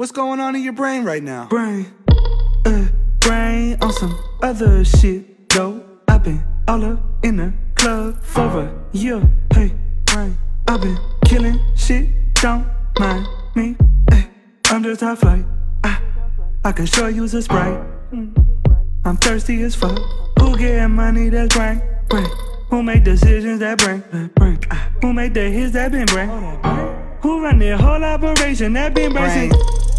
What's going on in your brain right now? Brain, uh, brain on some other shit, though. I've been all up in the club for a year. Hey, brain, I've been killing shit, don't mind me. Hey, I'm just high flight. I, I can sure use a sprite. Mm. I'm thirsty as fuck. Who getting money that's brain? Brain. Who make decisions that bring? Brain. Who make the hits that been brain? Who run the whole operation that been brain? Brain.